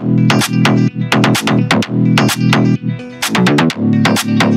Thank you.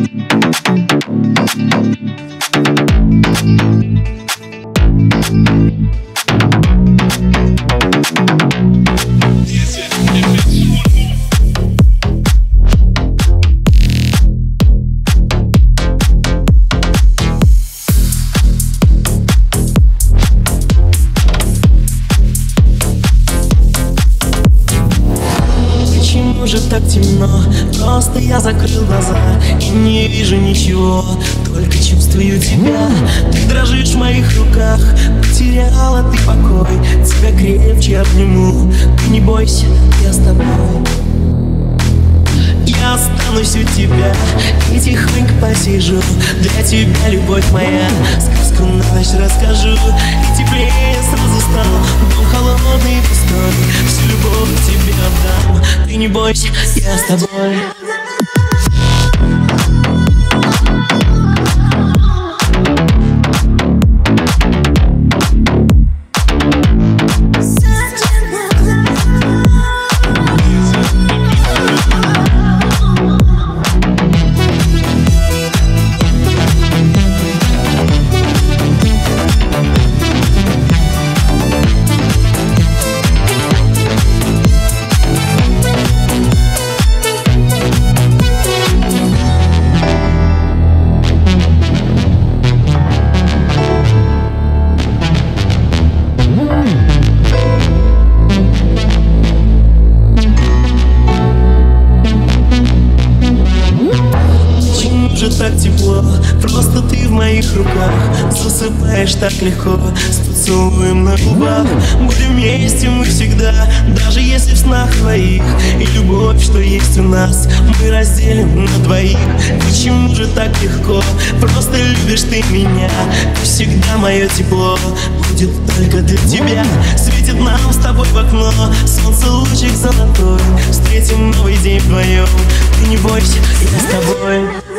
Же так темно? Просто я закрыл глаза И не вижу ничего. Только чувствую тебя. Ты дрожишь в моих руках. Потеряла ты покой. Тебя крепче обниму. Ты не бойся, я с тобой. Я останусь у тебя и тихонько посижу. Для тебя, любовь моя, сказку на ночь расскажу не бойся, я с тобой же так тепло. Просто ты в моих руках. Засыпаешь так легко. С поцелуем на губах. Будем вместе мы всегда. Даже если в снах твоих. И любовь, что есть у нас. Мы разделим на двоих. Почему же так легко? Просто любишь ты меня. Ты всегда мое тепло. Будет только для тебя. Светит нам с тобой в окно. Солнце лучик золотой. Встретим новый день вдвоем. Ты не бойся, я с тобой